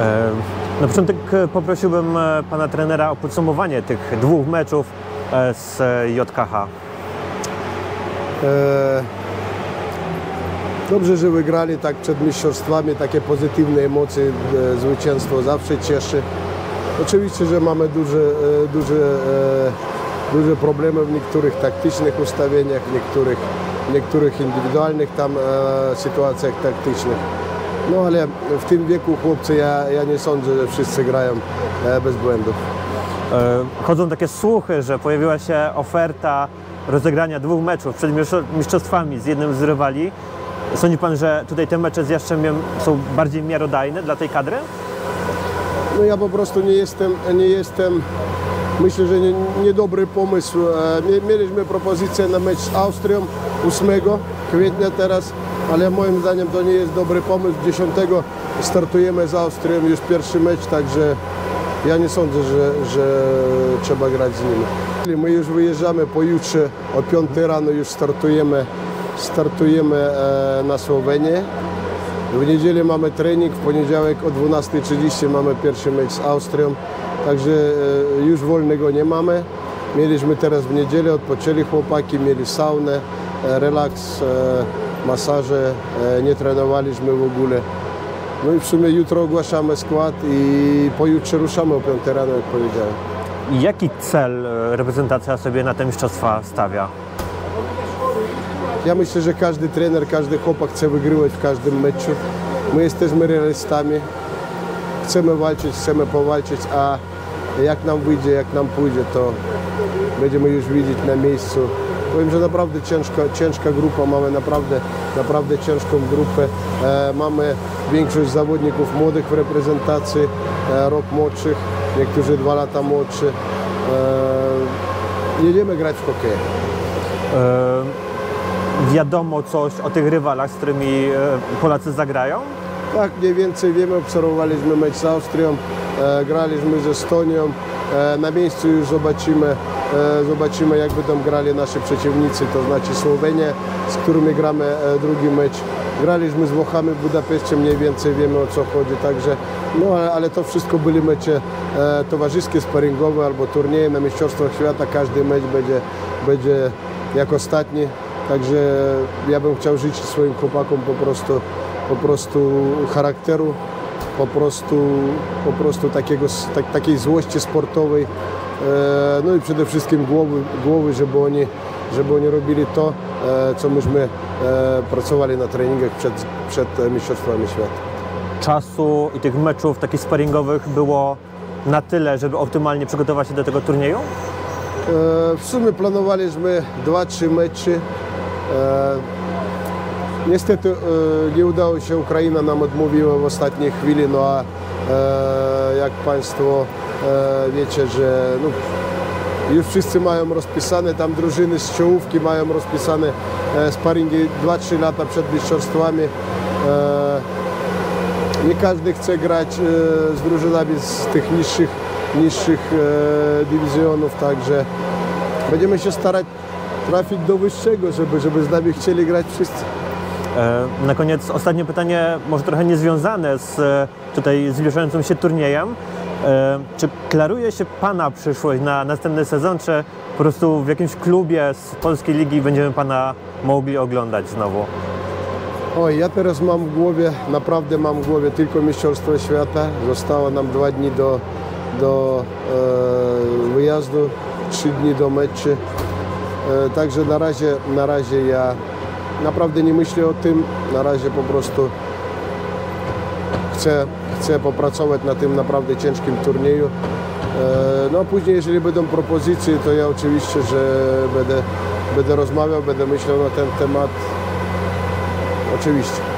E, Na początek e, poprosiłbym e, pana trenera o podsumowanie tych dwóch meczów z JKH. Dobrze, że wygrali tak przed mistrzostwami, takie pozytywne emocje, zwycięstwo zawsze cieszy. Oczywiście, że mamy duże, duże, duże problemy w niektórych taktycznych ustawieniach, w niektórych, niektórych indywidualnych tam sytuacjach taktycznych. No ale w tym wieku chłopcy ja, ja nie sądzę, że wszyscy grają e, bez błędów. E, Chodzą takie słuchy, że pojawiła się oferta rozegrania dwóch meczów przed mistrz- mistrzostwami z jednym z rywali. Sądzi pan, że tutaj te mecze z Jastrzębiem są bardziej miarodajne dla tej kadry? No ja po prostu nie jestem, nie jestem myślę, że nie, niedobry pomysł. E, mie- Mieliśmy propozycję na mecz z Austrią 8 kwietnia teraz, ale moim zdaniem to nie jest dobry pomysł. 10 startujemy z Austrią już pierwszy mecz, także ja nie sądzę, że, że trzeba grać z nimi. My już wyjeżdżamy pojutrze o 5 rano już startujemy, startujemy e, na Słowenię. W niedzielę mamy trening, w poniedziałek o 12.30 mamy pierwszy mecz z Austrią, także e, już wolnego nie mamy. Mieliśmy teraz w niedzielę, odpoczęli chłopaki, mieli saunę, e, relaks, masaże, e, nie trenowaliśmy w ogóle. No i w sumie jutro ogłaszamy skład i pojutrze ruszamy o 5 rano, jak powiedziałem. Jaki cel e, reprezentacja sobie na te mistrzostwa stawia? Ja myślę, że każdy trener, każdy chłopak chce wygrywać w każdym meczu. My jesteśmy realistami. Chcemy walczyć, chcemy powalczyć, a jak nam wyjdzie, jak nam pójdzie, to będziemy już widzieć na miejscu. Powiem, że naprawdę ciężka, ciężka grupa, mamy naprawdę, naprawdę ciężką grupę. E, mamy większość zawodników młodych w reprezentacji, e, rok młodszych, niektórzy dwa lata młodszy. E, jedziemy grać w hokej. E, Wiadomo coś o tych rywalach, z którymi e, Polacy zagrają? Tak, mniej więcej wiemy, obserwowaliśmy mecz z Austrią, graliśmy z Estonią. E, na miejscu już zobaczymy, e, zobaczymy jak będą grali nasi przeciwnicy, to znaczy Słowenię, z którymi gramy e, drugi mecz. Graliśmy z Włochami w Budapeszcie, mniej więcej wiemy o co chodzi, także no ale, ale to wszystko byli mecze e, towarzyskie, sparingowe albo turnieje na Mistrzostwach Świata, każdy mecz będzie, będzie jak ostatni. Także ja bym chciał życzyć swoim chłopakom po prostu, po prostu charakteru, po prostu, po prostu takiego, tak, takiej złości sportowej, e, no i przede wszystkim głowy, głowy żeby, oni, żeby oni robili to, e, co myśmy e, pracowali na treningach przed, przed Mistrzostwami Świata. Czasu i tych meczów takich sparingowych było na tyle, żeby optymalnie przygotować się do tego turnieju? W sumie planowaliśmy 2-3 mecze. Niestety e, nie udało się, Ukraina nam odmówiła w ostatniej chwili, no a e, jak Państwo e, wiecie, że no, już wszyscy mają rozpisane, tam drużyny z czołówki mają rozpisane sparingi 2-3 lata przed mistrzostwami. Nie każdy chce grać z drużynami z tych niższych, niższych dywizjonów, także będziemy się starać trafić do wyższego, żeby, żeby z nami chcieli grać wszyscy. E, Na koniec ostatnie pytanie, może trochę niezwiązane z e, tutaj zbliżającym się turniejem. E, Czy klaruje się Pana przyszłość na następny sezon, czy po prostu w jakimś klubie z Polskiej Ligi będziemy Pana mogli oglądać znowu? Oj, ja teraz mam w głowie, naprawdę mam w głowie tylko Mistrzostwo Świata. Zostało nam dwa dni do, do e, wyjazdu, trzy dni do meczu. E, także na razie, na razie ja naprawdę nie myślę o tym. Na razie po prostu chcę, chcę popracować na tym naprawdę ciężkim turnieju. E, no później, jeżeli będą propozycje, to ja oczywiście, że będę, będę rozmawiał, będę myślał na ten temat. Oczywiście.